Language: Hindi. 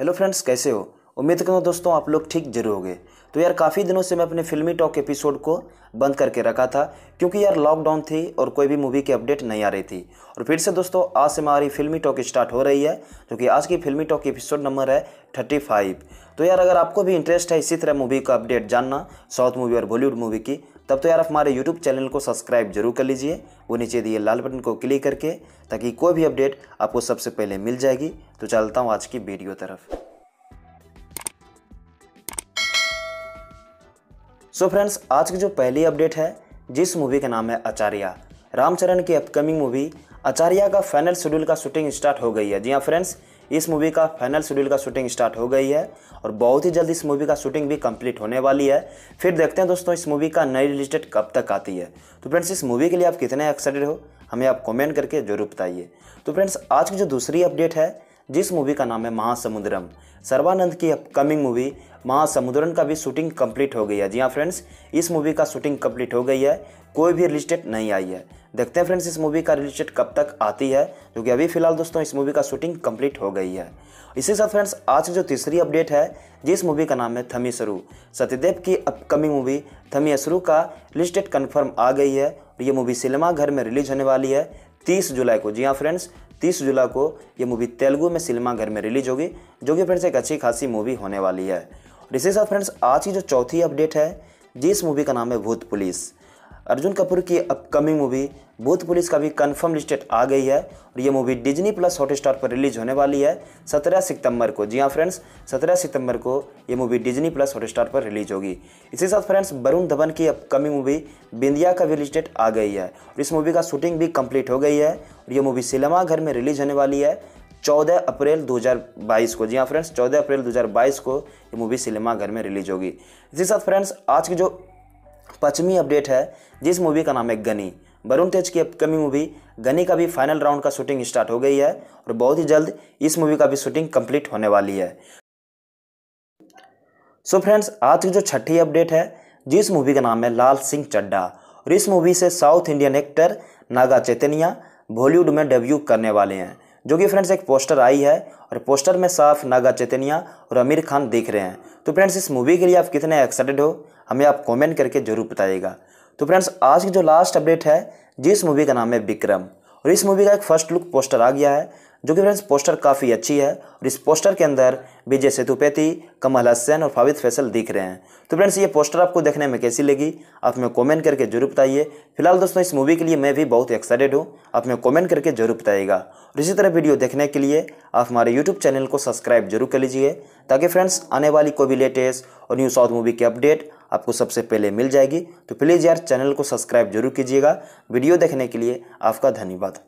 हेलो फ्रेंड्स कैसे हो? उम्मीद करूँ दोस्तों आप लोग ठीक ज़रूर होंगे। तो यार काफ़ी दिनों से मैं अपने फिल्मी टॉक एपिसोड को बंद करके रखा था, क्योंकि यार लॉकडाउन थी और कोई भी मूवी की अपडेट नहीं आ रही थी। और फिर से दोस्तों आज से हमारी फिल्मी टॉक स्टार्ट हो रही है, जो कि आज की फिल्मी टॉक एपिसोड नंबर है थर्टी फाइव तो यार अगर आपको भी इंटरेस्ट है इसी तरह मूवी का अपडेट जानना साउथ मूवी और बॉलीवुड मूवी की, तब तो यार आप हमारे यूट्यूब चैनल को सब्सक्राइब ज़रूर कर लीजिए। वो नीचे दिए लाल बटन को क्लिक करके, ताकि कोई भी अपडेट आपको सबसे पहले मिल जाएगी। तो चलता हूँ आज की वीडियो तरफ़। सो so फ्रेंड्स आज की जो पहली अपडेट है, जिस मूवी का नाम है आचार्या रामचरण की अपकमिंग मूवी आचार्य का फाइनल शेड्यूल का शूटिंग स्टार्ट हो गई है। जी हाँ फ्रेंड्स इस मूवी का फाइनल शेड्यूल का शूटिंग स्टार्ट हो गई है और बहुत ही जल्द इस मूवी का शूटिंग भी कंप्लीट होने वाली है। फिर देखते हैं दोस्तों, इस मूवी का नई रिलीज़ डेट कब तक आती है। तो फ्रेंड्स इस मूवी के लिए आप कितने एक्साइटेड हो, हमें आप कमेंट करके ज़रूर बताइए। तो फ्रेंड्स आज की जो दूसरी अपडेट है, जिस मूवी का नाम है महासमुद्रम, सर्वानंद की अपकमिंग मूवी महासमुद्रम का भी शूटिंग कंप्लीट हो गई है। जी हाँ फ्रेंड्स इस मूवी का शूटिंग कंप्लीट हो गई है। कोई भी रिलीज़ डेट नहीं आई है। देखते हैं फ्रेंड्स इस मूवी का रिलीज़ डेट कब तक आती है, जो कि अभी फ़िलहाल दोस्तों इस मूवी का शूटिंग कंप्लीट हो गई है। इसी साथ फ्रेंड्स आज जो तीसरी अपडेट है जिस मूवी का नाम है थमी सरू सत्यदेव की अपकमिंग मूवी थमी असरू का रिलीज़ डेट कन्फर्म आ गई है और ये मूवी सिनेमा घर में रिलीज़ होने वाली है तीस जुलाई को। जी हाँ फ्रेंड्स तीस जुलाई को ये मूवी तेलुगू में सिनेमा घर में रिलीज़ होगी, जो कि फ्रेंड्स एक अच्छी खासी मूवी होने वाली है। और इसी साथ फ्रेंड्स आज की जो चौथी अपडेट है, जिस मूवी का नाम है भूत पुलिस। अर्जुन कपूर की अपकमिंग मूवी भूत पुलिस का भी कंफर्म लिस्टेड आ गई है और ये मूवी डिज्नी प्लस हॉटस्टार पर रिलीज़ होने वाली है 17 सितंबर को। जी हाँ फ्रेंड्स 17 सितंबर को ये मूवी डिज्नी प्लस हॉटस्टार पर रिलीज़ होगी। इसी साथ फ्रेंड्स वरुण धवन की अपकमिंग मूवी बिंदिया का भी लिस्टेड आ गई है और इस मूवी का शूटिंग भी कंप्लीट हो गई है और ये मूवी सिनेमाघर में रिलीज़ होने वाली है। 14 अप्रैल 2022 को, जी हाँ फ्रेंड्स 14 अप्रैल 2022 को ये मूवी सिनेमा घर में रिलीज़ होगी। इसी साथ फ्रेंड्स आज की जो पश्चिमी अपडेट है जिस मूवी का नाम है गनी। वरुण तेज की अपकमिंग मूवी गनी का भी फाइनल राउंड का शूटिंग स्टार्ट हो गई है और बहुत ही जल्द इस मूवी का भी शूटिंग कंप्लीट होने वाली है। सो so फ्रेंड्स आज की जो छठी अपडेट है जिस मूवी का नाम है लाल सिंह चड्डा और इस मूवी से south Indian actor Naga Chaitanya Bollywood में डेब्यू करने वाले हैं। जो कि फ्रेंड्स एक पोस्टर आई है और पोस्टर में साफ़ नागा चैतन्या और आमिर खान देख रहे हैं। तो फ्रेंड्स, इस मूवी के लिए आप कितने एक्साइटेड हो, हमें आप कमेंट करके ज़रूर बताइएगा। तो फ्रेंड्स, आज की जो लास्ट अपडेट है, जिस मूवी का नाम है विक्रम, और इस मूवी का एक फ़र्स्ट लुक पोस्टर आ गया है, जो कि फ्रेंड्स पोस्टर काफ़ी अच्छी है, और इस पोस्टर के अंदर विजय सेतुपति, कमल हसैन और फाविद फैसल दिख रहे हैं। तो फ्रेंड्स ये पोस्टर आपको देखने में कैसी लगी? आप हमें कमेंट करके ज़रूर बताइए। फ़िलहाल दोस्तों, इस मूवी के लिए मैं भी बहुत एक्साइटेड हूँ। आप हमें कमेंट करके ज़रूर बताइएगा। और इसी तरह वीडियो देखने के लिए आप हमारे यूट्यूब चैनल को सब्सक्राइब ज़रूर कर लीजिए, ताकि फ्रेंड्स आने वाली कोई भी लेटेस्ट और न्यू साउथ मूवी की अपडेट आपको सबसे पहले मिल जाएगी। तो प्लीज़ यार चैनल को सब्सक्राइब ज़रूर कीजिएगा। वीडियो देखने के लिए आपका धन्यवाद।